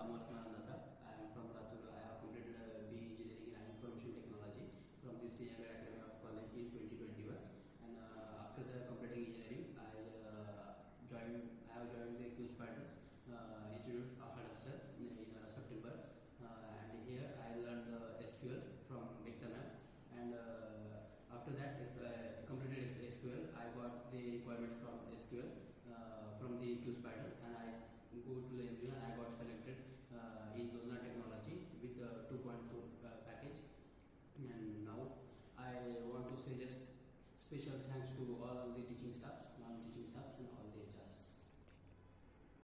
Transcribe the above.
Amar Nandata. I am from Latur. I have completed BE Engineering and Information Technology from the CMA Academy of College in 2021. And uh, after the completing engineering, I uh, joined. I have joined the QSpiders uh, Institute of Hadapsar in, uh, September. And here I learned the SQL from Ekta. And after that, uh, completed SQL, I got the requirements from SQL uh, from the QSpider, and I go to the Special thanks to all the teaching staff.